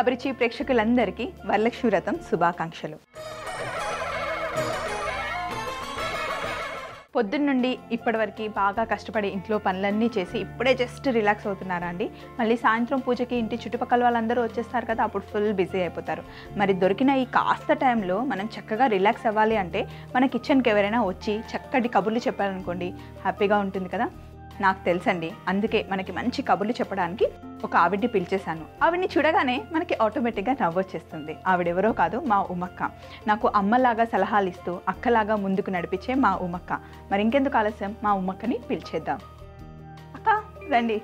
అభిరుచి ప్రేక్షకులందరికీ వరలక్ష్మి వ్రతం శుభాకాంక్షలు. పొద్దున్న నుండి ఇప్పటివరకు బాగా కష్టపడి ఇంట్లో పనులన్నీ చేసి ఇప్పుడే జస్ట్ రిలాక్స్ అవుతున్నారా అండి మళ్ళీ సాయంత్రం పూజకి ఇంటి చుట్టుపక్కల వాళ్ళందరూ వచ్చేస్తారు కదా అప్పుడు ఫుల్ బిజీ అయిపోతారు. మరి దొరికిన ఈ కాస్త టైంలో మనం చక్కగా రిలాక్స్ అవ్వాలి అంటే మన కిచెన్కి ఎవరైనా వచ్చి చక్కటి కబుర్లు చెప్పారనుకోండి హ్యాపీగా ఉంటుంది కదా. నాకు తెలుసండి. అందుకే మనకి మంచి కబుర్లు చెప్పడానికి ఒక ఆవిడ్ని పిలిచేశాను. ఆవిడ్ని చూడగానే మనకి ఆటోమేటిక్గా నవ్వొచ్చేస్తుంది ఆవిడెవరో కాదు మా ఉమక్క. నాకు అమ్మలాగా సలహాలు ఇస్తూ అక్కలాగా ముందుకు నడిపించే మా ఉమక్క. మరి ఇంకెందుకు ఆలస్యం? మా ఉమక్కని పిలిచేద్దాం. అక్క రండి.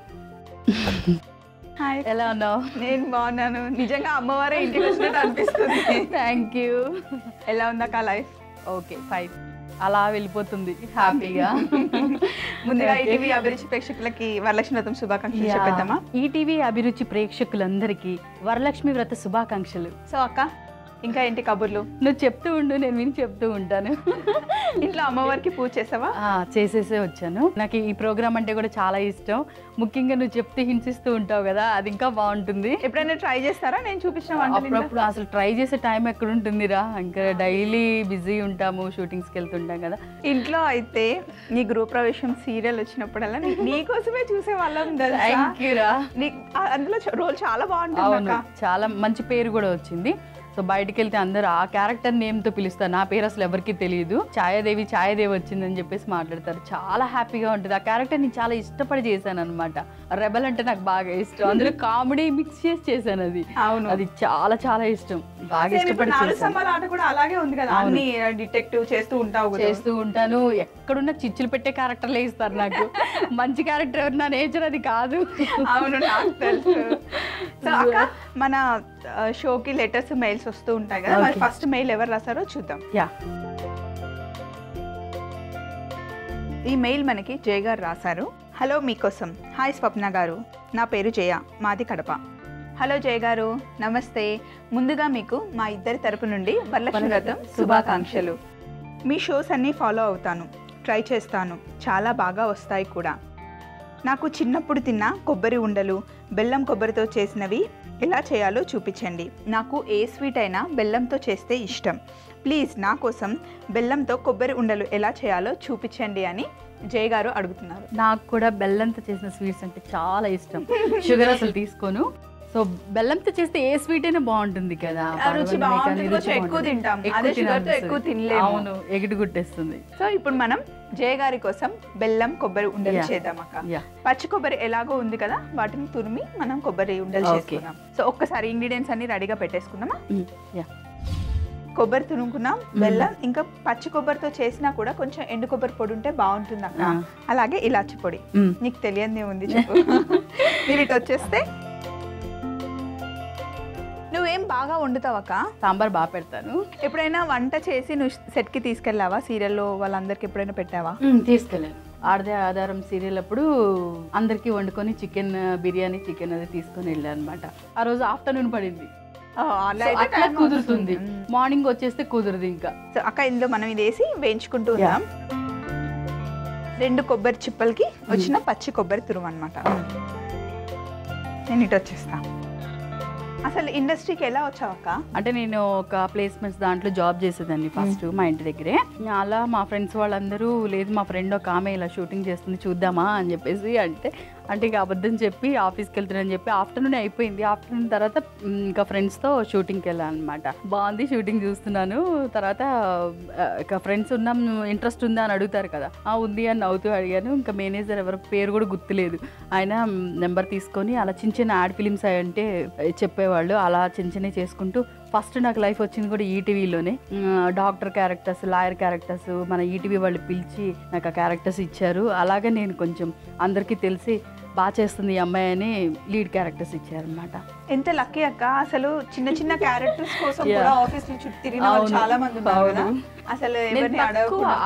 హాయ్. ఎలా ఉన్నావు? నేను బాగున్నాను. నిజంగా అమ్మవారే ఇంటికి వచ్చినట్టు అనిపిస్తుంది. థ్యాంక్ యూ ఎలా ఉందక్క లైఫ్? Okay fine. అలా వెళ్ళిపోతుంది హ్యాపీగా. ముందుగా ఈటీవీ అభిరుచి ప్రేక్షకులకి వరలక్ష్మి వ్రతం శుభాకాంక్షలు చెప్పేద్దామా? ఈటీవీ అభిరుచి ప్రేక్షకులందరికీ వరలక్ష్మి వ్రత శుభాకాంక్షలు. సో అక్క ఇంకా ఏంటి కబుర్లు? నువ్వు చెప్తూ ఉండు నేను విని చెప్తూ ఉంటాను. ఇంట్లో అమ్మవారికి పూజ చేసావా? ఆ, చేసేసే వచ్చాను. నాకు ఈ ప్రోగ్రామ్ అంటే కూడా చాలా ఇష్టం. ముఖ్యంగా నువ్వు చెప్తూ హింసిస్తూ ఉంటావు కదా అది ఇంకా బాగుంటుంది. ఎప్పుడైనా ట్రై చేస్తారా? నేను చూపించిన? అప్పుడప్పుడు అసలు ట్రై చేసే టైం ఎక్కడ ఉంటుందిరా? ఇంకా డైలీ బిజీ ఉంటాము షూటింగ్స్కి వెళ్తుంటాం కదా. ఇంట్లో అయితే నీ గృహప్రవేశం సీరియల్ వచ్చినప్పుడల్లా నీ- నీకోసమే చూసే వాళ్ళం? థ్యాంక్ యూ రా. అందులో రోల్ చాలా బాగుంటుంది చాలా మంచి పేరు కూడా వచ్చింది. సో బయటికి వెళ్తే అందరూ ఆ క్యారెక్టర్ నేమ్తో పిలుస్తారు. నా పేరు అసలు ఎవరికి తెలియదు. ఛాయాదేవి ఛాయాదేవి వచ్చిందని చెప్పేసి మాట్లాడతారు. చాలా హ్యాపీగా ఉంటుంది. ఆ క్యారెక్టర్ నేను చాలా ఇష్టపడి చేశాను అనమాట రెబల్ అంటే నాకు బాగా ఇష్టం. అందులో కామెడీ మిక్స్ చేసి చేశాను అది. అవును. అది చాలా చాలా ఇష్టం. బాగా ఇష్టపడి ఆట కూడా అలాగే ఉంది కదా. అన్ని డిటెక్టివ్ చేస్తూ ఉంటావు చేస్తూ ఉంటాను. ఎక్కడున్న చిచ్చులు పెట్టే క్యారెక్టర్లే ఇస్తారు నాకు. మంచి క్యారెక్టర్ ఎవరు నా నేచర్ అది కాదు. అవును నాకు తెలుసు. మన షోకి లెటర్స్ మెయిల్స్ వస్తూ ఉంటాయి కదా మరి. ఫస్ట్ మెయిల్ ఎవరు రాసారో చూద్దాం. యా. ఈ మెయిల్ మనకి జయ గారు రాశారు. హలో మీకోసం. హాయ్ స్వప్న గారు. నా పేరు జయ మాది కడప. హలో జయ గారు నమస్తే. ముందుగా మీకు మా ఇద్దరి తరపు నుండి వరలక్ష్మి వ్రతం శుభాకాంక్షలు. మీ షోస్ అన్నీ ఫాలో అవుతాను. ట్రై చేస్తాను. చాలా బాగా వస్తాయి కూడా. నాకు చిన్నప్పుడు తిన్న కొబ్బరి ఉండలు బెల్లం కొబ్బరితో చేసినవి ఎలా చేయాలో చూపించండి. నాకు ఏ స్వీట్ అయినా బెల్లంతో చేస్తే ఇష్టం. ప్లీజ్ నా కోసం బెల్లంతో కొబ్బరి ఉండలు ఎలా చేయాలో చూపించండి అని జయ గారు అడుగుతున్నారు. నాకు కూడా బెల్లంతో చేసిన స్వీట్స్ అంటే చాలా ఇష్టం. షుగర్ అసలు తీసుకోను. సో బెల్లంతో చేస్తే ఏ స్వీట్ అయినా బాగుంటుంది కదా రుచి బాగుంటుంది, ఎక్కువ. తింటాం. ఎక్కువ అదే తినలేము. అవును ఎగిటి గుట్టేస్తుంది సో ఇప్పుడు మనం జయ గారి కోసం బెల్లం కొబ్బరి ఉండలు. చేద్దాం అక్క పచ్చి కొబ్బరి ఎలాగో ఉంది కదా వాటిని తురిమి మనం కొబ్బరి ఉండలు. చేసుకుందాం సో ఒక్కసారి ఇంగ్రీడియంట్స్ అన్ని రెడీగా పెట్టేసుకుందామా యా కొబ్బరి తురుముకున్నాం బెల్లం ఇంకా పచ్చి కొబ్బరితో చేసినా కూడా కొంచెం ఎండు కొబ్బరి పొడి ఉంటే బాగుంటుంది అక్క ఆ. అలాగే ఇలాచి పొడి నీకు తెలియంది ఉంది చెప్పు మీరు ఇటు వచ్చేస్తే నువ్వేం బాగా వండుతావు అక్క సాంబార్ బాగా పెడతాను. ఎప్పుడైనా వంట చేసి నువ్వు సెట్కి తీసుకెళ్ళావా? సీరియల్లో వాళ్ళందరికి ఎప్పుడైనా పెట్టావా? తీసుకెళ్ళాను. ఆడదే ఆధారం సీరియల్ అప్పుడు అందరికీ వండుకొని చికెన్ బిర్యానీ చికెన్ అది తీసుకొని వెళ్ళాను అనమాట ఆ రోజు ఆఫ్టర్నూన్ పడింది. అట్లా కుదురుతుంది. మార్నింగ్ వచ్చేస్తే కుదరదు ఇంకా. అక్క ఇందులో మనం ఇది వేసి వేయించుకుంటూ ఉన్నాం. రెండు కొబ్బరి చిప్పలకి వచ్చిన పచ్చి కొబ్బరి తురుము అనమాట నేను ఇటు వచ్చేస్తా అసలు ఇండస్ట్రీకి ఎలా వచ్చావు అక్క? అంటే నేను ఒక ప్లేస్మెంట్స్ దాంట్లో జాబ్ చేసేదాన్ని ఫస్ట్ మా ఇంటి దగ్గరే. అలా మా ఫ్రెండ్స్ వాళ్ళందరూ లేదు మా ఫ్రెండ్ ఒక ఆమె ఇలా షూటింగ్ చేస్తుంది చూద్దామా అని చెప్పేసి అంటే అంటే ఇక అబద్ధం చెప్పి ఆఫీస్కి వెళ్తున్నానని చెప్పి ఆఫ్టర్నూన్ అయిపోయింది. ఆఫ్టర్నూన్ తర్వాత ఇంకా ఫ్రెండ్స్తో షూటింగ్కి వెళ్ళాను అనమాట బాగుంది షూటింగ్ చూస్తున్నాను. తర్వాత ఇక ఫ్రెండ్స్ ఉన్నాం ఇంట్రెస్ట్ ఉందా అని అడుగుతారు కదా. ఆ ఉంది అని నవ్వుతూ అడిగాను. ఇంకా మేనేజర్ ఎవరి పేరు కూడా గుర్తులేదు. ఆయన నెంబర్ తీసుకొని అలా చిన్న చిన్న యాడ్ ఫిలిమ్స్ అంటే చెప్పేవాళ్ళు. అలా చిన్న చిన్న చేసుకుంటూ ఫస్ట్ నాకు లైఫ్ వచ్చింది కూడా ఈటీవీలోనే. డాక్టర్ క్యారెక్టర్స్ లాయర్ క్యారెక్టర్స్ మన ఈటీవీ వాళ్ళు పిలిచి నాకు ఆ క్యారెక్టర్స్ ఇచ్చారు. అలాగే నేను కొంచెం అందరికీ తెలిసి బాగా చేస్తుంది ఈ అమ్మాయి అని లీడ్ క్యారెక్టర్స్ ఇచ్చారనమాట ఎంత లక్కీ అక్క. అసలు చిన్న చిన్న క్యారెక్టర్స్ కోసం. కూడా ఆఫీస్ చుట్టూ తిరిగిన. చాలా మంది. అసలు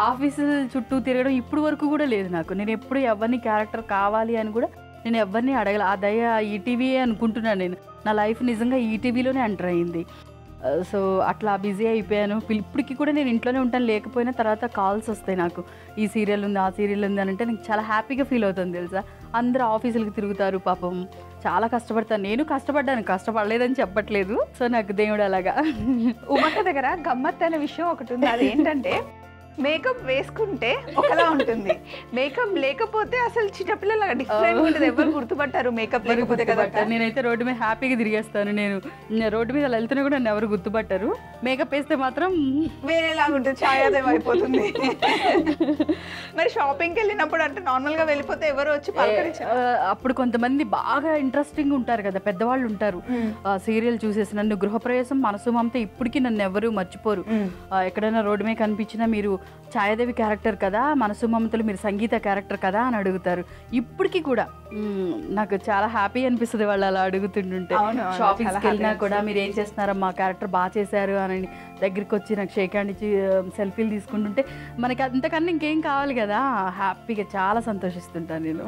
ఆఫీసు చుట్టూ తిరగడం ఇప్పుడు వరకు కూడా లేదు నాకు. నేను ఎప్పుడు ఎవరిని క్యారెక్టర్ కావాలి అని కూడా నేను ఎవరిని అడగల. ఆ దయ ఈటీవీ అనుకుంటున్నాను నేను. నా లైఫ్ నిజంగా ఈటీవీలోనే ఎంటర్ అయింది. సో అట్లా బిజీ అయిపోయాను. ఇప్పటికి కూడా నేను ఇంట్లోనే ఉంటాను. లేకపోయినా తర్వాత కాల్స్ వస్తాయి నాకు. ఈ సీరియల్ ఉంది ఆ సీరియల్ ఉంది అని అంటే నాకు చాలా హ్యాపీగా ఫీల్ అవుతుంది తెలుసా? అందరూ ఆఫీసులకు తిరుగుతారు పాపం. చాలా కష్టపడతాను. నేను కష్టపడ్డాను. కష్టపడలేదని చెప్పట్లేదు. సో నాకు దేవుడు అలాగా. ఉమక్క దగ్గర గమ్మత్ అనే విషయం ఒకటి ఉంది. అది ఏంటంటే మేకప్ వేసుకుంటే ఒకలా ఉంటుంది. మేకప్ లేకపోతే అసలు చిన్నపిల్లలాగా డిఫరెంట్ ఉంటుంది. ఎవరు గుర్తుపట్టారు మేకప్ లేకపోతే కదా. నేనైతే రోడ్డు మీద హ్యాపీగా తిరిగేస్తాను. నేను రోడ్డు మీద వెళ్తున్నా కూడా నన్ను ఎవరు గుర్తుపట్టారు. మేకప్ వేస్తే మాత్రం వేరేలాగా ఉంటుంది. ఛాయాదేం అయిపోతుంది. మరి షాపింగ్కి వెళ్ళినప్పుడు అంటే నార్మల్గా వెళ్ళిపోతే ఎవరు వచ్చి అప్పుడు కొంతమంది బాగా ఇంట్రెస్టింగ్ ఉంటారు కదా. పెద్దవాళ్ళు ఉంటారు. సీరియల్ చూసేసి నన్ను గృహప్రవేశం మనసు మమత ఇప్పటికీ నన్ను ఎవరు మర్చిపోరు. ఎక్కడైనా రోడ్డు మీద కనిపించినా మీరు ఛాయాదేవి క్యారెక్టర్ కదా మనసు మమతలు మీరు సంగీత క్యారెక్టర్ కదా అని అడుగుతారు. ఇప్పటికీ కూడా నాకు చాలా హ్యాపీ అనిపిస్తుంది వాళ్ళు అలా అడుగుతుంటుంటే. షాపింగ్స్కి వెళ్ళినా కూడా మీరు ఏం చేస్తున్నారమ్మా క్యారెక్టర్ బాగా చేశారు అని దగ్గరికి వచ్చి నాకు షేక్ హ్యాండ్ ఇచ్చి సెల్ఫీలు తీసుకుంటుంటే మనకి అంతకన్నా ఇంకేం కావాలి కదా హ్యాపీగా చాలా సంతోషిస్తుంటాను నేను.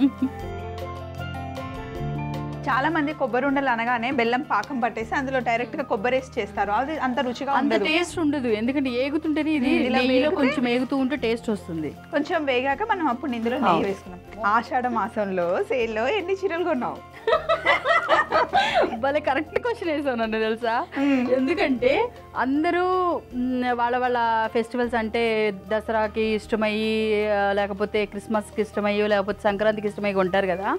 చాలా మంది కొబ్బరి ఉండలు అనగానే బెల్లం పాకం పట్టేసి అందులో డైరెక్ట్గా కొబ్బరి వేసి చేస్తారు. అది అంత రుచిగా అంత టేస్ట్ ఉండదు. ఎందుకంటే ఏగుతుంటేనే ఇది నెయ్యిలో కొంచెం ఏగుతూ ఉంటే టేస్ట్ వస్తుంది. కొంచెం వేగాక మనం అప్పుడు ఇందులో నెయ్యి వేసుకున్నాం. ఆషాఢ మాసంలో సేల్లో ఎన్ని చీరలు కొన్నావు? భలే కరెక్ట్ క్వశ్చన్ వేసావు నన్ను తెలుసా? ఎందుకంటే అందరూ వాళ్ళ వాళ్ళ ఫెస్టివల్స్ అంటే దసరాకి ఇష్టమయ్యి లేకపోతే క్రిస్మస్కి ఇష్టమయ్యో లేకపోతే సంక్రాంతికి ఇష్టమయ్యి కొంటారు కదా.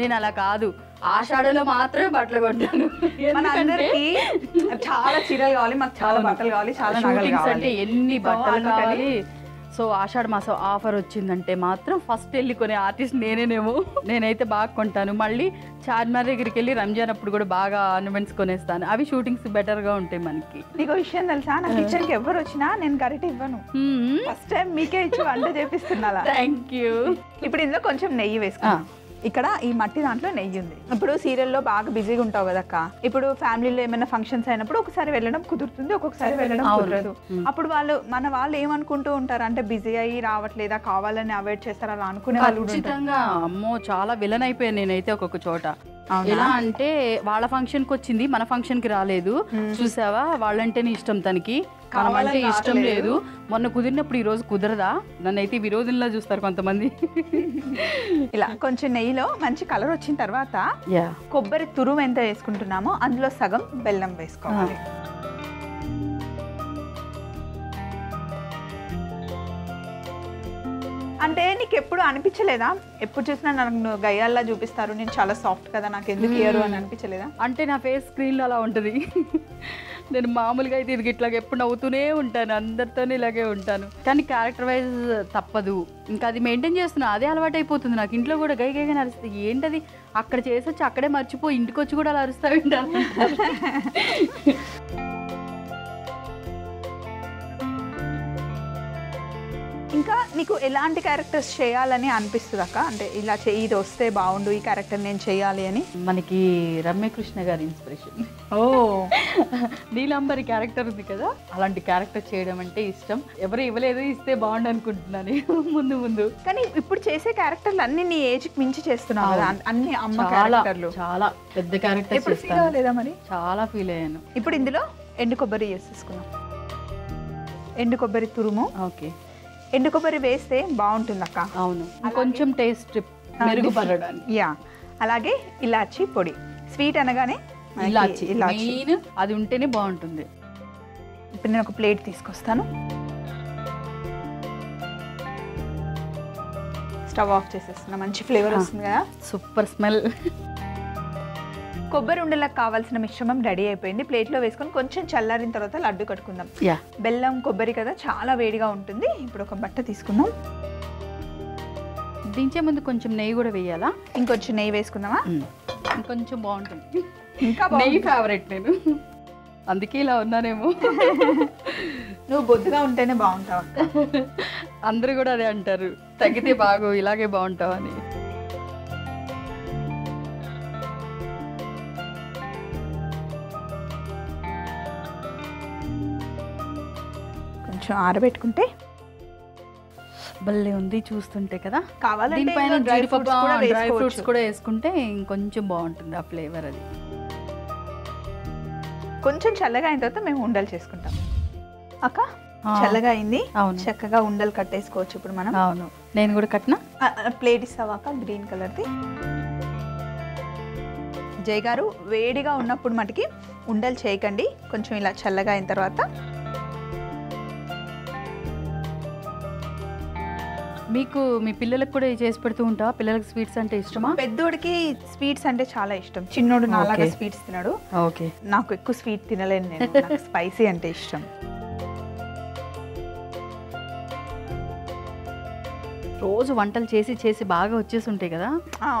నేను అలా కాదు. ఆషాఢంలో మాత్రమే బట్టలు కొంటాను. మన అందరికి చాలా చీరలు కావాలి మాకు చాలా బట్టలు కావాలి చాలా అంటే ఎన్ని బట్టలు కావాలి? సో ఆషాఢ మాసం ఆఫర్ వచ్చిందంటే మాత్రం ఫస్ట్ వెళ్ళి కొనే ఆర్టిస్ట్ నేనేనేమో. నేనైతే బాగా కొంటాను. మళ్ళీ చార్మినార్ దగ్గరికి వెళ్ళి రంజాన్ అప్పుడు కూడా బాగా ఆర్నమెంట్స్ కొనేస్తాను. అవి షూటింగ్స్ బెటర్గా ఉంటాయి మనకి. నీకు విషయం తెలుసా? నా కిచెన్కి ఎవరు వచ్చినా నేను గరిట ఇవ్వను. ఫస్ట్ టైం మీకే ఇచ్చి వంట చేపిస్తున్నా థ్యాంక్ యూ ఇప్పుడు ఇందులో కొంచెం నెయ్యి వేసుకున్నా ఇక్కడ ఈ మట్టి దాంట్లో నెయ్యి ఉంది. ఇప్పుడు సీరియల్లో బాగా బిజీగా ఉంటావు కదక్క. ఇప్పుడు ఫ్యామిలీలో ఏమైనా ఫంక్షన్స్ అయినప్పుడు ఒకసారి వెళ్ళడం కుదురుతుంది ఒక్కొక్కసారి వెళ్ళడం. కుదరదు. అప్పుడు వాళ్ళు మన వాళ్ళు ఏమనుకుంటూ ఉంటారు? అంటే బిజీ అయ్యి రావట్లేదా? కావాలని అవాయిడ్ చేస్తారు? అలా అనుకునే వాళ్ళు ఖచ్చితంగా. అమ్మో చాలా విలన్ అయిపోయాను నేనైతే ఒక్కొక్క చోట? ఎలా అంటే వాళ్ళ ఫంక్షన్కి వచ్చింది మన ఫంక్షన్కి రాలేదు చూసావా? వాళ్ళంటేనే ఇష్టం తనకి. మనం అంటే ఇష్టం. లేదు. మొన్న కుదిరినప్పుడు ఈ రోజు కుదరదా? నన్ను అయితే విరోధంలా చూస్తారు కొంతమంది. ఇలా కొంచెం నెయ్యిలో మంచి కలర్ వచ్చిన తర్వాత కొబ్బరి తురుము ఎంత వేసుకుంటున్నామో అందులో సగం బెల్లం వేసుకోవాలి. అంటే నీకు ఎప్పుడు అనిపించలేదా? ఎప్పుడు చూసినా నన్ను గయ్యాల్లా చూపిస్తారు. నేను చాలా సాఫ్ట్ కదా నాకు ఎందుకు ఇయ్యరు అని అనిపించలేదా? అంటే నా ఫేస్ స్క్రీన్లో అలా ఉంటుంది. నేను మామూలుగా అయితే ఇది ఇట్లాగ ఎప్పుడు నవ్వుతూనే ఉంటాను అందరితోనే ఇలాగే ఉంటాను. కానీ క్యారెక్టర్ వైజ్ తప్పదు. ఇంకా అది మెయింటైన్ చేస్తున్నా అదే అలవాటు అయిపోతుంది నాకు. ఇంట్లో కూడా గై గైగా అరుస్తుంది ఏంటది? అక్కడ చేసొచ్చి అక్కడే మర్చిపోయి ఇంటికి వచ్చి కూడా అలా అరుస్తా ఇంకా నీకు ఎలాంటి క్యారెక్టర్స్ చేయాలని అనిపిస్తుంది అక్క? అంటే ఇలా చే ఇది వస్తే బాగుండు ఈ క్యారెక్టర్ నేను చేయాలి అని? మనకి రమ్యకృష్ణ గారి ఇన్స్పిరేషన్ ఓ. నీలాంబరి క్యారెక్టర్ ఉంది కదా? అలాంటి క్యారెక్టర్ చేయడం అంటే ఇష్టం. ఎవరు ఇవ్వలేదు ఇస్తే బాగుండు అనుకుంటున్నాను ముందు ముందు. కానీ ఇప్పుడు చేసే క్యారెక్టర్లు అన్ని నీ ఏజ్కి మించి చేస్తున్నావు కదా? అన్ని అమ్మ క్యారెక్టర్లు చాలా పెద్ద క్యారెక్టర్ ఫీల్ అవ్వలేదా మరి? చాలా ఫీల్ అయ్యాను. ఇప్పుడు ఇందులో ఎండు కొబ్బరి వేసేసుకున్నాం ఎండు కొబ్బరి తురుము. ఓకే. ఎండు కొబ్బరి వేస్తే బాగుంటుంది అక్క అవును కొంచెం టేస్ట్ మెరుగుపడడానికి యా. అలాగే ఇలాచి పొడి. స్వీట్ అనగానే ఇలాచి. ఇలాచి. మెయిన్ అది ఉంటేనే బాగుంటుంది. ఇప్పుడు నేను ఒక ప్లేట్ తీసుకొస్తాను. స్టవ్ ఆఫ్ చేసేస్తున్నా. మంచి ఫ్లేవర్ వస్తుంది కదా. Super smell. కొబ్బరి ఉండలకు కావాల్సిన మిశ్రమం రెడీ అయిపోయింది. ప్లేట్లో వేసుకొని కొంచెం చల్లారిన తర్వాత లడ్డు కట్టుకుందాం యా. బెల్లం కొబ్బరి కదా చాలా వేడిగా ఉంటుంది. ఇప్పుడు ఒక బట్ట తీసుకుందాం. దించే ముందు కొంచెం నెయ్యి కూడా వేయాలా? ఇంకొంచెం నెయ్యి వేసుకుందామా? ఇంకొంచెం బాగుంటుంది. ఇంకా నెయ్యి బాగుంది. ఫేవరెట్ నేను. అందుకే ఇలా ఉన్నానేమో. నువ్వు బొద్దుగా ఉంటేనే బాగుంటావు అందరూ కూడా అదే అంటారు. తగ్గితే బాగు ఇలాగే బాగుంటావు అని. కొంచెం ఆరబెట్టుకుంటే భలే ఉంది చూస్తుంటే కదా. కావాలంటే దీనిపైన డ్రై ఫ్రూట్స్ కూడా వేసుకుంటే ఇంకొంచెం బాగుంటుంది ఆ ఫ్లేవర్ అది. కొంచెం చల్లగా అయిన తర్వాత మేము ఉండలు చేసుకుంటాం. అక్క. చల్లగా అయింది. అవును. చక్కగా ఉండలు కట్టేసుకోవచ్చు ఇప్పుడు మనం. అవును. నేను కూడా కట్టినా? ప్లేట్ ఇస్తావా అక్క గ్రీన్ కలర్ది. జై గారు వేడిగా ఉన్నప్పుడు మటుకి ఉండలు చేయకండి. కొంచెం ఇలా చల్లగా అయిన తర్వాత మీకు మీ పిల్లలకు కూడా చేసి పెడుతూ ఉంటా పిల్లలకి స్వీట్స్ అంటే ఇష్టమా? పెద్దోడికి స్వీట్స్ అంటే చాలా ఇష్టం. చిన్నోడు నాలాగా. స్వీట్స్ తినడు. ఓకే. నాకు ఎక్కువ స్వీట్ తినలేను నేను. స్పైసీ అంటే ఇష్టం. రోజు వంటలు చేసి చేసి బాగా వచ్చేసి ఉంటాయి కదా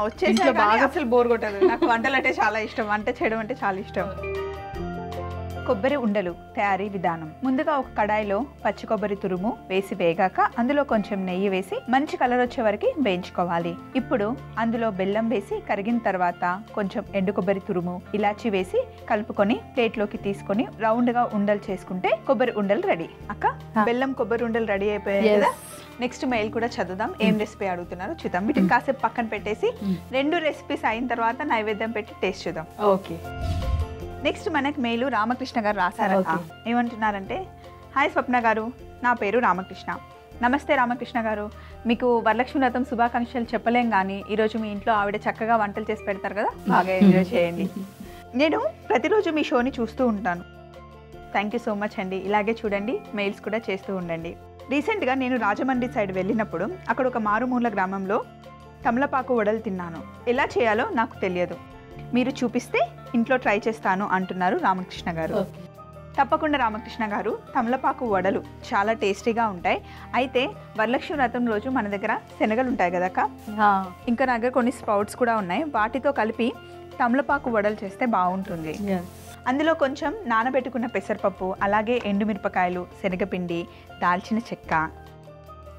వచ్చేసా బాగా- అసలు బోర్ కొట్టదు. నాకు వంటలు అంటే చాలా ఇష్టం. వంట చేయడం అంటే చాలా ఇష్టం. కొబ్బరి ఉండలు తయారీ విధానం. ముందుగా ఒక కడాయిలో పచ్చి కొబ్బరి తురుము వేసి వేగాక అందులో కొంచెం నెయ్యి వేసి మంచి కలర్ వచ్చే వరకు వేయించుకోవాలి. ఇప్పుడు అందులో బెల్లం వేసి కరిగిన తర్వాత కొంచెం ఎండు కొబ్బరి తురుము ఇలాచి వేసి కలుపుకొని ప్లేట్లోకి తీసుకొని రౌండ్గా ఉండలు చేసుకుంటే కొబ్బరి ఉండలు రెడీ. అక్క. బెల్లం కొబ్బరి ఉండలు రెడీ అయిపోయాయి. కదా? నెక్స్ట్ మెయిల్ కూడా చదువుదాం. ఏం రెసిపీ అడుగుతున్నారు చూద్దాం. వీటిని కాసేపు పక్కన పెట్టేసి Mm. రెండు రెసిపీస్ అయిన తర్వాత నైవేద్యం పెట్టి టేస్ట్ చూద్దాం. ఓకే నెక్స్ట్ మనకి మెయిల్ రామకృష్ణ గారు రాశారట. ఏమంటున్నారంటే హాయ్ స్వప్న గారు నా పేరు రామకృష్ణ. నమస్తే రామకృష్ణ గారు. మీకు వరలక్ష్మి వ్రతం శుభాకాంక్షలు చెప్పలేం కానీ ఈరోజు మీ ఇంట్లో ఆవిడ చక్కగా వంటలు చేసి పెడతారు కదా బాగా ఎంజాయ్ చేయండి. నేను ప్రతిరోజు మీ షోని చూస్తూ ఉంటాను. థ్యాంక్ యూ సో మచ్ అండి. ఇలాగే చూడండి మెయిల్స్ కూడా చేస్తూ ఉండండి. రీసెంట్గా నేను రాజమండ్రి సైడ్ వెళ్ళినప్పుడు అక్కడ ఒక మారుమూల గ్రామంలో తమలపాకు వడలు తిన్నాను. ఎలా చేయాలో నాకు తెలియదు. మీరు చూపిస్తే ఇంట్లో ట్రై చేస్తాను అంటున్నారు రామకృష్ణ గారు. తప్పకుండా రామకృష్ణ గారు తమలపాకు వడలు చాలా టేస్టీగా ఉంటాయి. అయితే వరలక్ష్మి వ్రతం రోజు మన దగ్గర శనగలు ఉంటాయి కదక్క ఇంకా నా దగ్గర కొన్ని స్పౌట్స్ కూడా ఉన్నాయి. వాటితో కలిపి తమలపాకు వడలు చేస్తే బాగుంటుంది. అందులో కొంచెం నానబెట్టుకున్న పెసరపప్పు అలాగే ఎండుమిరపకాయలు శనగపిండి దాల్చిన చెక్క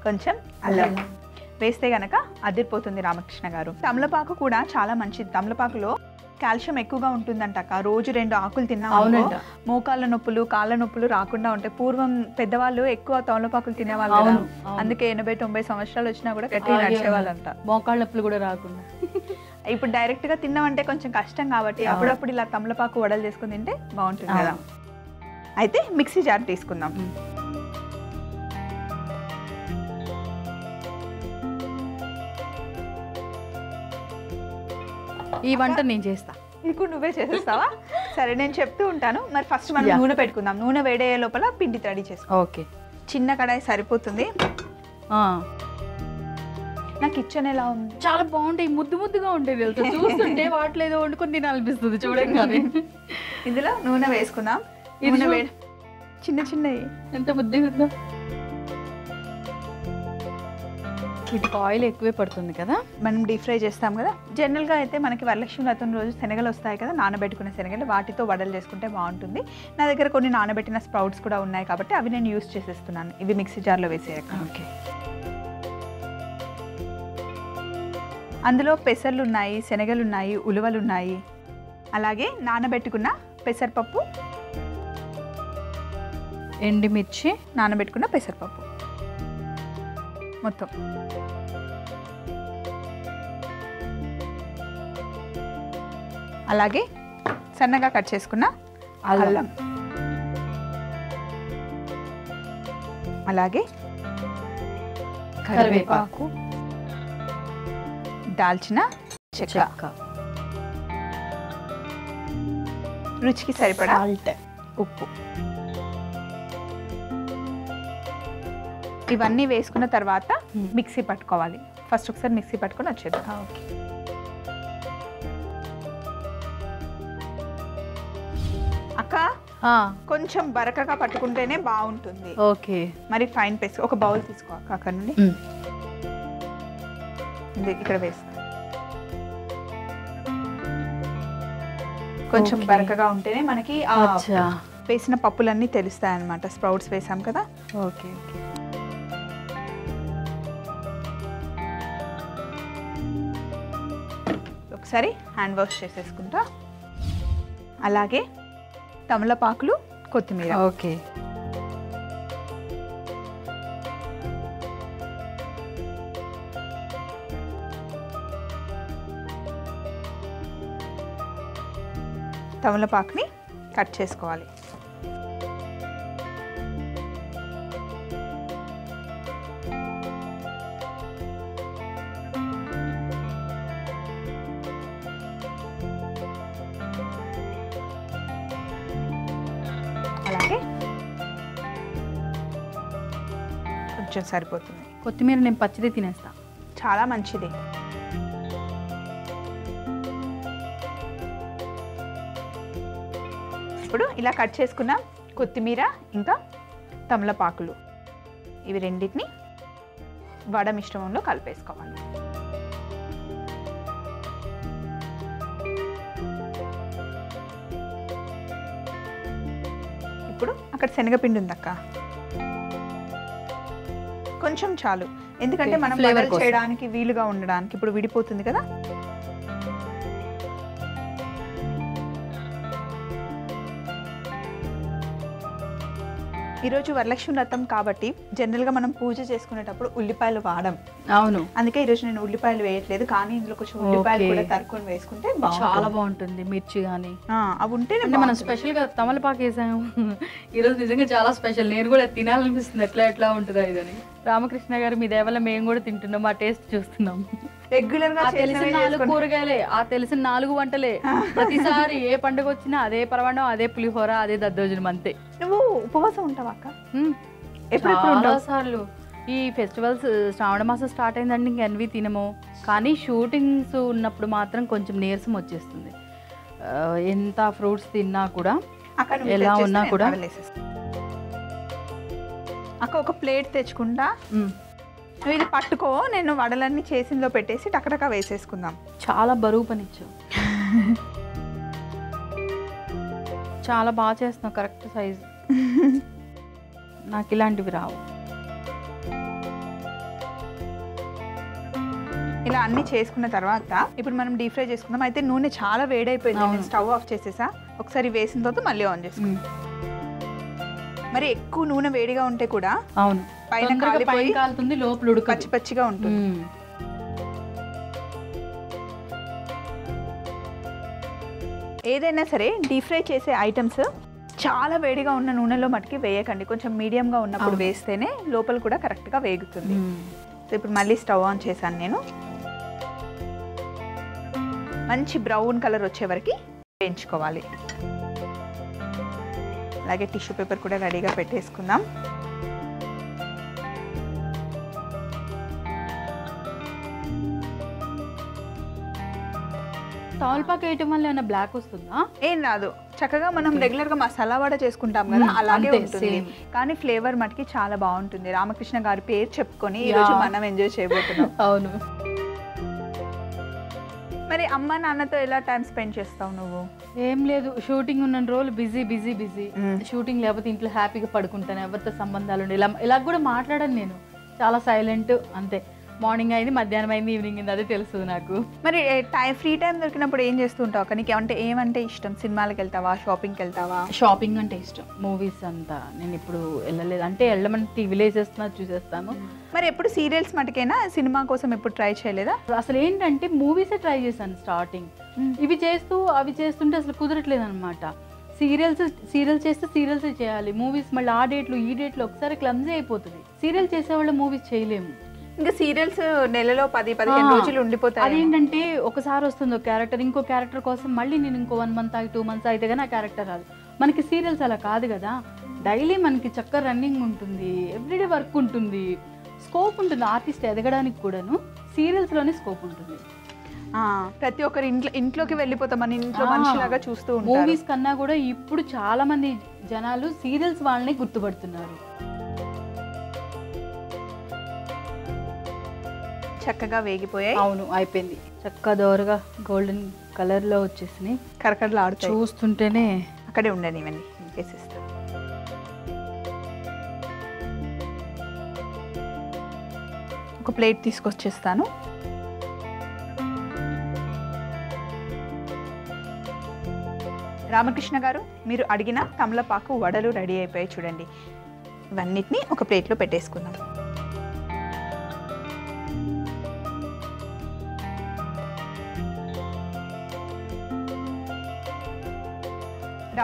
కొంచెం అల్లం వేస్తే గనక అదిరిపోతుంది రామకృష్ణ గారు. తమలపాకు కూడా చాలా మంచిది. తమలపాకులో కాల్షియం ఎక్కువగా ఉంటుందంటక్క రోజు రెండు ఆకులు తిన్నాం అవునంట. మోకాళ్ళ నొప్పులు కాళ్ళ నొప్పులు రాకుండా ఉంటాయి పూర్వం పెద్దవాళ్ళు ఎక్కువ తమలపాకులు తినేవాళ్ళు. అందుకే ఎనభై తొంభై సంవత్సరాలు వచ్చినా కూడా గట్టిగా అలాగే నడిచేవాళ్ళంట మోకాళ్ళ నొప్పులు కూడా రాకుండా ఇప్పుడు డైరెక్ట్గా తిన్నామంటే కొంచెం కష్టం కాబట్టి. అప్పుడప్పుడు ఇలా తమలపాకు వడలు చేసుకుని తింటే బాగుంటుంది కదా. అయితే మిక్సీ జార్ తీసుకుందాం ఈ వంట నేను చేస్తా. ఇప్పుడు నువ్వే చేసేస్తావా? సరే నేను చెప్తూ ఉంటాను. మరి ఫస్ట్ మనం. నూనె పెట్టుకుందాం. నూనె వేడయ్యే లోపల పిండి రెడీ చేసుకో. ఓకే. చిన్న కడాయి సరిపోతుంది. నా కిచెన్ ఎలా ఉంది? చాలా బాగుంటాయి. ముద్దు ముద్దుగా ఉంటాయి తెలుసా? చూస్తుంటే వాటిలో ఏదో వండుకొని తినాలనిపిస్తుంది చూడంగానే. ఇందులో నూనె వేసుకుందాం. నూనె వేడి చిన్న చిన్నవి. ఎంత ముద్దుగా ఉందో. వీటికి ఆయిల్ ఎక్కువే పడుతుంది కదా? మనం డీప్ ఫ్రై చేస్తాం కదా. జనరల్గా అయితే మనకి వరలక్ష్మి వ్రతం రోజు శనగలు వస్తాయి కదా నానబెట్టుకున్న శనగలు వాటితో వడలు చేసుకుంటే బాగుంటుంది. నా దగ్గర కొన్ని నానబెట్టిన స్ప్రౌట్స్ కూడా ఉన్నాయి కాబట్టి అవి నేను యూస్ చేసేస్తున్నాను. ఇవి మిక్సీ జార్లో వేసేయక ఓకే. అందులో పెసర్లు ఉన్నాయి శనగలు ఉన్నాయి ఉలువలు ఉన్నాయి అలాగే నానబెట్టుకున్న పెసరపప్పు. ఎండుమిర్చి. నానబెట్టుకున్న పెసరపప్పు. మొత్తం. అలాగే సన్నగా కట్ చేసుకున్న అల్లం. అలాగే కరివేపాకు. దాల్చిన చెక్క. రుచికి సరిపడా ఉప్పు. ఇవన్నీ వేసుకున్న తర్వాత. మిక్సీ పట్టుకోవాలి. ఫస్ట్ ఒకసారి మిక్సీ పట్టుకొని వచ్చేద్దాం. ఓకే. కొంచెం బరకగా పట్టుకుంటేనే బాగుంటుంది. ఓకే. మరి ఫైన్ పేస్ట్ ఒక బౌల్ తీసుకో అక్క అక్కడ నుండి. ఇక్కడ వేస్తా. కొంచెం. బరకగా ఉంటేనే మనకి వేసిన పప్పులన్నీ తెలుస్తాయి అనమాట స్ప్రౌట్స్ వేసాం కదా. Okay okay. ఒకసారి హ్యాండ్ వాష్ చేసేసుకుంటా. అలాగే తమలపాకులు కొత్తిమీర. ఓకే. తమలపాకుని కట్ చేసుకోవాలి. కొంచెం సరిపోతుంది కొత్తిమీర నేను పచ్చిదే తినేస్తా. చాలా మంచిది. ఇప్పుడు ఇలా కట్ చేసుకున్న కొత్తిమీర ఇంకా తమలపాకులు. ఇవి రెండింటిని వడ మిశ్రమంలో కలిపేసుకోవాలి. ఇప్పుడు అక్కడ శనగపిండి ఉందక్క. కొంచెం చాలు. ఎందుకంటే మనం కోసం. చేయడానికి వీలుగా ఉండడానికి ఇప్పుడు విడిపోతుంది కదా? ఈరోజు వరలక్ష్మి వ్రతం కాబట్టి జనరల్గా మనం పూజ చేసుకునేటప్పుడు ఉల్లిపాయలు వాడం. అవును. అందుకే ఈరోజు నేను ఉల్లిపాయలు వేయట్లేదు కానీ ఇందులో కొంచెం ఉల్లిపాయలు. కూడా తరుకొని వేసుకుంటే చాలా బాగుంటుంది. మిర్చి కానీ ఆ, అవి అంటే మనం బాగుంటుంది. స్పెషల్గా తమలపాకు వేసాము. ఈరోజు నిజంగా చాలా స్పెషల్ నేను కూడా తినాలనిపిస్తుంది ఎట్లా ఎట్లా ఉంటుందా ఇదని. రామకృష్ణ గారు మీ దేవల్ల మేము కూడా తింటున్నాం మా టేస్ట్ చూస్తున్నాం. రెగ్యులర్గా తెలిసిన నాలుగు. కూరగాయలే ఆ తెలిసిన నాలుగు వంటలే. ప్రతిసారి ఏ పండుగ వచ్చినా అదే పరమాణం అదే పులిహోర అదే దద్దోజనం అంతే. నువ్వు ఉపవాసం ఉంటావా అక్క? సార్లు. ఈ ఫెస్టివల్స్ శ్రావణ మాసం స్టార్ట్ అయిందండి ఇంక ఎన్వి తినము. కానీ షూటింగ్స్ ఉన్నప్పుడు మాత్రం కొంచెం నీరసం వచ్చేస్తుంది. ఎంత ఫ్రూట్స్ తిన్నా కూడా ఎలా ఉన్నా నేను కూడా? అక్క ఒక ప్లేట్ తెచ్చుకుంటా. నువ్వు ఇది పట్టుకో నేను వడలన్నీ చేసిందో పెట్టేసి టకటక వేసేసుకుందాం. చాలా బరువు పనిచ్చావు చాలా బాగా చేస్తున్నావు కరెక్ట్ సైజ్ నాకు ఇలాంటివి రావు. ఇలా అన్ని చేసుకున్న తర్వాత ఇప్పుడు మనం డీప్ ఫ్రై చేసుకుందాం. అయితే నూనె చాలా వేడైపోయింది. నేను స్టవ్ ఆఫ్ చేసేసా. ఒకసారి వేసిన తర్వాత మళ్ళీ ఆన్ చేసుకుందాం. మరి ఎక్కువ నూనె వేడిగా ఉంటే కూడా అవును. పైన కాలిపోయి కాలుతుంది లోపల పచ్చి పచ్చిగా ఉంటుంది. ఏదైనా సరే డీప్ ఫ్రై చేసే ఐటమ్స్ చాలా వేడిగా ఉన్న నూనెలో మటుకి వేయకండి. కొంచెం మీడియంగా ఉన్నప్పుడు. వేస్తేనే లోపల కూడా కరెక్ట్గా వేగుతుంది. సో ఇప్పుడు మళ్ళీ స్టవ్ ఆన్ చేశాను నేను. మంచి బ్రౌన్ కలర్ వచ్చే వరకు వేయించుకోవాలి. అలాగే టిష్యూ పేపర్ కూడా రెడీగా పెట్టేసుకుందాం. తమలపాకు వేయటం వల్ల ఏమైనా బ్లాక్ వస్తుందా? ఏం రాదు. చక్కగా మనం రెగ్యులర్గా మసాలా వడ చేసుకుంటాం కదా మ్మ్, అలాగే ఉంటుంది. కానీ ఫ్లేవర్ మటుకి చాలా బాగుంటుంది. రామకృష్ణ గారి పేరు చెప్పుకొని ఈ రోజు Yeah. మనం ఎంజాయ్ చేయబోతున్నాం. అవును. మరి అమ్మ నాన్నతో ఎలా టైం స్పెండ్ చేస్తావు నువ్వు? ఏం లేదు షూటింగ్ ఉన్న రోజులు బిజీ బిజీ బిజీ. షూటింగ్ లేకపోతే ఇంట్లో హ్యాపీగా పడుకుంటాను ఎవరితో సంబంధాలు ఉండి ఇలా ఇలా కూడా మాట్లాడను నేను. చాలా సైలెంట్ అంతే. మార్నింగ్ అయింది మధ్యాహ్నం అయింది ఈవినింగ్ అయింది అదే తెలుసు నాకు. మరి టైం ఫ్రీ టైం దొరికినప్పుడు ఏం చేస్తూ ఉంటావు నీకు ఏమంటే ఏమంటే ఇష్టం? సినిమాలకు వెళ్తావా? షాపింగ్కి వెళ్తావా? షాపింగ్ అంటే ఇష్టం. మూవీస్ అంతా. నేను ఇప్పుడు వెళ్ళలేదు. అంటే వెళ్ళమని టీవీలో వేసేస్తున్నా చూసేస్తాను. మరి ఎప్పుడు సీరియల్స్ మటుకేనా? సినిమా కోసం ఎప్పుడు ట్రై చేయలేదా? అసలు ఏంటంటే మూవీసే ట్రై చేశాను స్టార్టింగ్. ఇవి చేస్తూ అవి చేస్తుంటే అసలు కుదరట్లేదు అనమాట సీరియల్స్ సీరియల్ చేస్తే సీరియల్సే చేయాలి. మూవీస్ మళ్ళీ ఆ డేట్లు ఈ డేట్లు ఒకసారి క్లమ్జీ అయిపోతుంది. సీరియల్ చేసేవాళ్ళ మూవీస్ చేయలేము. ఇంకా సీరియల్స్ నెలలో పది పదిహేను రోజులు ఉండిపోతాయి. అదేంటంటే ఒకసారి వస్తుంది ఒక క్యారెక్టర్ ఇంకో క్యారెక్టర్ కోసం మళ్ళీ నేను ఇంకో వన్ మంత్ ఆగి టూ మంత్స్ అయితే కానీ ఆ క్యారెక్టర్ రాదు. మనకి సీరియల్స్ అలా కాదు కదా. డైలీ మనకి చక్కగా రన్నింగ్ ఉంటుంది ఎవ్రీడే వర్క్ ఉంటుంది. స్కోప్ ఉంటుంది ఆర్టిస్ట్ ఎదగడానికి కూడాను సీరియల్స్లోనే స్కోప్ ఉంటుంది. ప్రతి ఒక్కరి ఇంట్లో ఇంట్లోకి వెళ్ళిపోతాం మన ఇంట్లో మనిషిలాగా చూస్తూ ఉంటారు. మూవీస్ కన్నా కూడా ఇప్పుడు చాలా మంది జనాలు సీరియల్స్ వాళ్ళని గుర్తుపడుతున్నారు. చక్కగా వేగిపోయాయి. అవును అయిపోయింది. చక్కగా దోరగా గోల్డెన్ కలర్లో వచ్చేసినాయి. కరకరలు ఆడుతాయి. చూస్తుంటేనే అక్కడే ఉండని ఇవన్నీ వేసేస్తా ఒక ప్లేట్ తీసుకొచ్చేస్తాను. రామకృష్ణ గారు మీరు అడిగిన తమలపాకు వడలు రెడీ అయిపోయాయి చూడండి. ఇవన్నిటిని ఒక ప్లేట్లో పెట్టేసుకుందాం.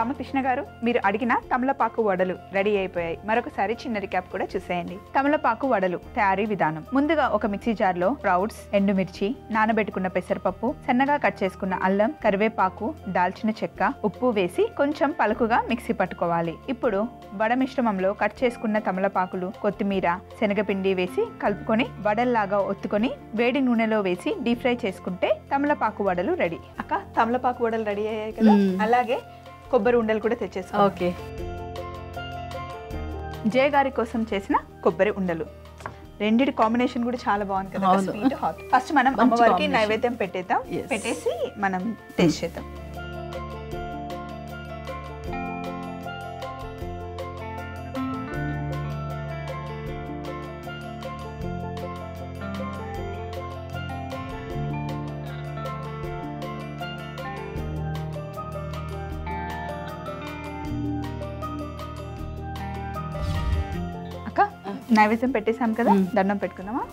రామకృష్ణ గారు మీరు అడిగిన తమలపాకు వడలు రెడీ అయిపోయాయి. మరొకసారి చిన్న రికాప్ కూడా చూసేయండి. తమలపాకు వడలు తయారీ విధానం. ముందుగా ఒక మిక్సీ జార్లో స్ప్రౌట్స్ ఎండుమిర్చి నానబెట్టుకున్న పెసరపప్పు సన్నగా కట్ చేసుకున్న అల్లం కరివేపాకు దాల్చిన చెక్క ఉప్పు వేసి కొంచెం పలుకుగా మిక్సీ పట్టుకోవాలి. ఇప్పుడు వడ మిశ్రమంలో కట్ చేసుకున్న తమలపాకులు కొత్తిమీర శనగపిండి వేసి కలుపుకొని వడల్లాగా ఒత్తుకొని వేడి నూనెలో వేసి డీప్ ఫ్రై చేసుకుంటే తమలపాకు వడలు రెడీ. అక్క తమలపాకు వడలు రెడీ అయ్యాయి కదా. అలాగే కొబ్బరి ఉండలు కూడా తెచ్చేసుకో ఓకే జయ గారి కోసం చేసిన కొబ్బరి ఉండలు రెండిటి కాంబినేషన్ కూడా చాలా బాగుంది కదా. స్వీట్ హాట్ ఫస్ట్ మనం అమ్మవారికి. నైవేద్యం పెట్టేద్దాం. పెట్టేసి మనం టేస్ట్ చేద్దాం నైవేద్యం పెట్టేసాం కదా. దండం పెట్టుకుందామా.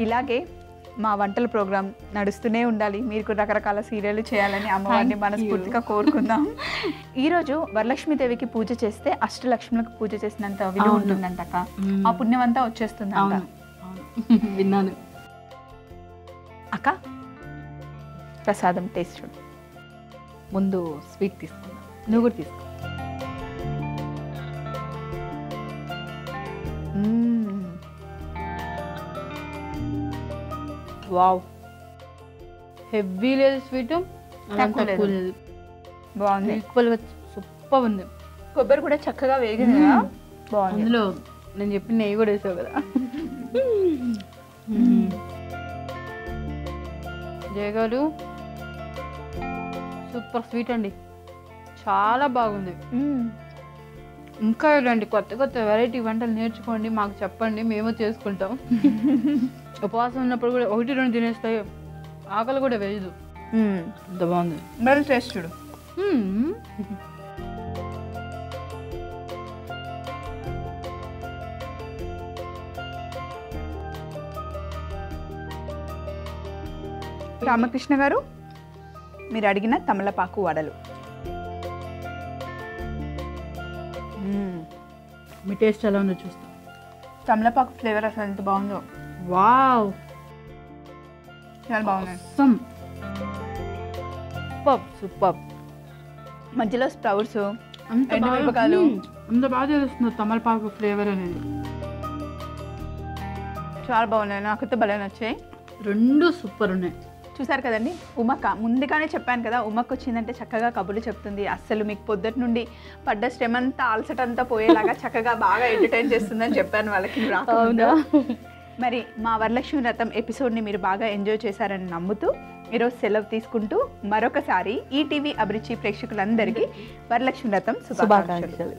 ఇలాగే మా వంటల ప్రోగ్రామ్ నడుస్తూనే ఉండాలి. మీరు రకరకాల సీరియల్ చేయాలని అమ్మవారిని. మనస్ఫూర్తిగా కోరుకుందాం. ఈరోజు వరలక్ష్మీదేవికి పూజ చేస్తే అష్టలక్ష్ములకు పూజ చేసినంత విలువ. ఉంటుందంట. ఆ పుణ్యం అంతా వచ్చేస్తుంది విన్నాను. అక్క ప్రసాదం టేస్ట్ చూడు. ముందు స్వీట్ తీసుకుందాం. నువ్వు కూడా తీసుకో. వావ్. హెవీ లేదు స్వీట్. తక్కువ లేదు. బాగుంది. ఈక్వల్గా సూపర్ ఉంది. కొబ్బరి కూడా చక్కగా వేగింది కదా బాగుంది. అందులో నేను చెప్పిన నెయ్యి కూడా వేసావు కదా. జయ గారు సూపర్ స్వీట్ అండి. చాలా బాగుంది. ఇంకా ఇలాంటి కొత్త కొత్త వెరైటీ వంటలు నేర్చుకోండి మాకు చెప్పండి మేము చేసుకుంటాం. ఉపవాసం ఉన్నప్పుడు కూడా ఒకటి రెండు తినేస్తాయి ఆకలి కూడా వేయదు. అంత బాగుంది. మరి టేస్ట్ చూడు. రామకృష్ణ గారు మీరు అడిగిన తమలపాకు వడలు. మీ టేస్ట్ ఎలా ఉందో చూస్తాం. తమలపాకు ఫ్లేవర్ అసలు ఎంత బాగుందో. వావ్. చాలా సూపర్ సూపర్. మధ్యలో స్ప్రౌట్స్ ఎండుమిరపకాయలు. అంత బాగా తెలుస్తుంది తమలపాకు ఫ్లేవర్ అనేది. చాలా బాగున్నాయి. నాకైతే భలే నచ్చాయి. రెండు సూపర్ ఉన్నాయి. చూసారు కదండి? ఉమక ముందుగానే చెప్పాను కదా ఉమక్ వచ్చిందంటే చక్కగా కబుర్లు చెప్తుంది. అస్సలు మీకు పొద్దుటి నుండి పడ్డ శ్రమ అంతా అలసట అంతా పోయేలాగా చక్కగా బాగా ఎంటర్టైన్ చేస్తుందని చెప్పాను వాళ్ళకి రాకముందు. మరి మా వరలక్ష్మి వ్రతం ఎపిసోడ్ని మీరు బాగా ఎంజాయ్ చేశారని నమ్ముతూ ఈరోజు సెలవు తీసుకుంటూ మరొకసారి ఈటీవీ అభిరుచి ప్రేక్షకులందరికీ వరలక్ష్మి వ్రతం శుభాకాంక్షలు.